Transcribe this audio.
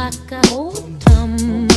like a old tum.